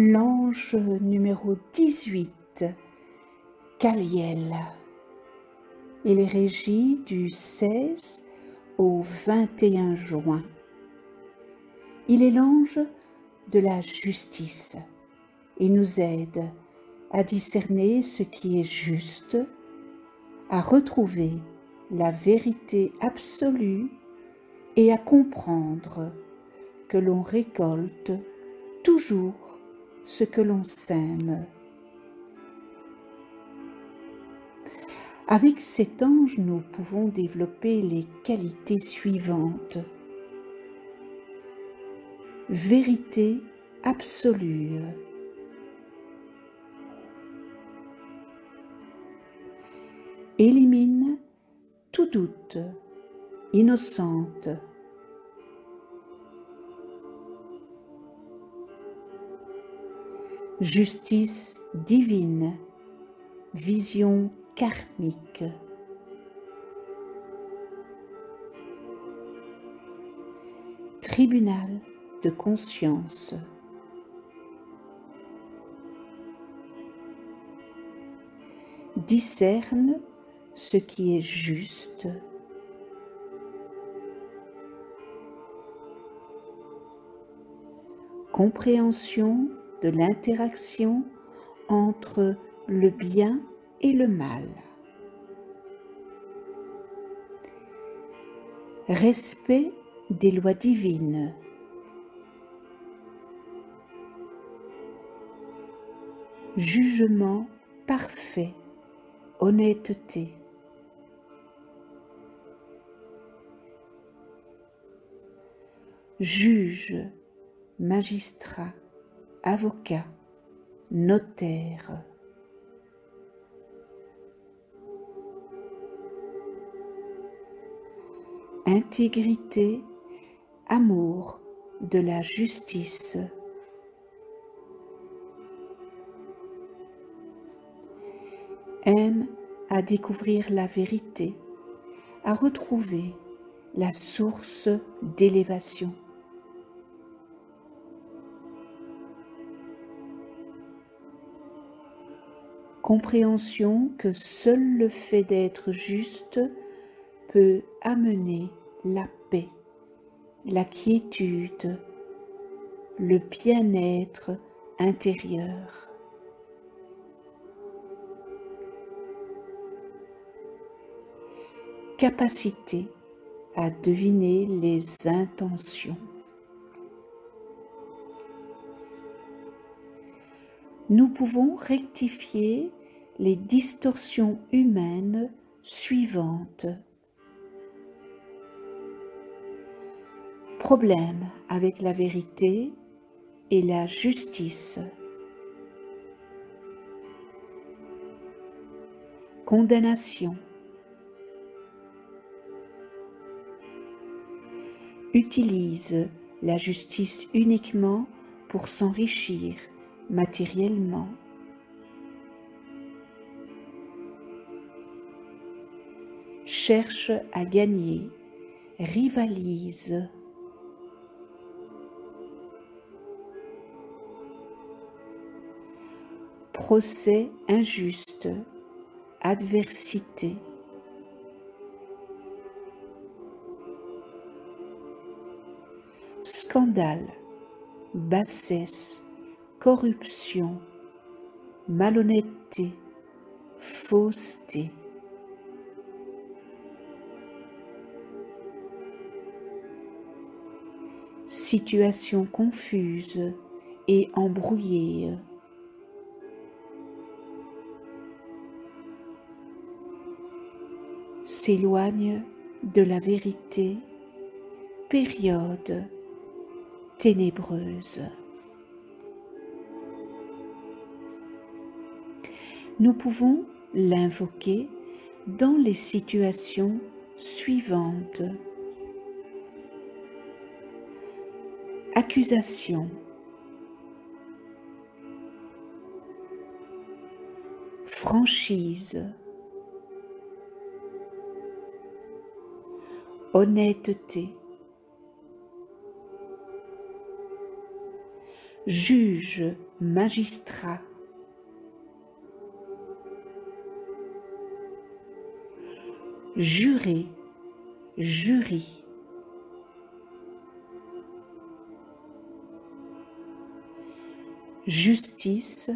l'ange numéro 18, Caliel. Il est régi du 16 au 21 juin. Il est l'ange de la justice. Il nous aide à discerner ce qui est juste, à retrouver la vérité absolue et à comprendre que l'on récolte toujours ce que l'on sème. Avec cet ange, nous pouvons développer les qualités suivantes. Vérité absolue. Élimine tout doute, innocente. Justice divine, vision karmique. Tribunal de conscience. Discerne ce qui est juste. Compréhension de l'interaction entre le bien et le mal. Respect des lois divines. Jugement parfait. Honnêteté. Juge, magistrat, avocat, notaire. intégrité, amour de la justice. Aime à découvrir la vérité, à retrouver la source d'élévation. Compréhension que seul le fait d'être juste peut amener la paix, la quiétude, le bien-être intérieur. Capacité à deviner les intentions. Nous pouvons rectifier les distorsions humaines suivantes. problème avec la vérité et la justice. Condamnation. Utilise la justice uniquement pour s'enrichir matériellement. Cherche à gagner, rivalise. procès injuste, adversité. Scandale, bassesse, corruption, malhonnêteté, fausseté. Situation confuse et embrouillée. s'éloigne de la vérité, période ténébreuse. Nous pouvons l'invoquer dans les situations suivantes. Accusation. Franchise. honnêteté, juge, magistrat. Juré, jury. Justice,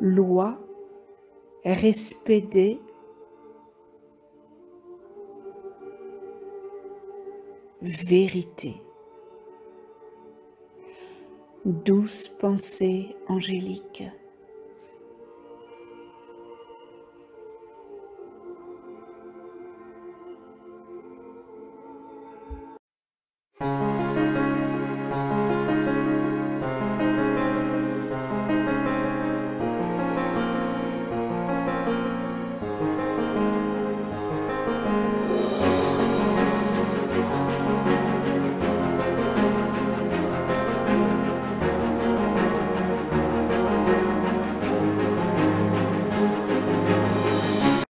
loi, respect des vérité. Douce pensée angélique.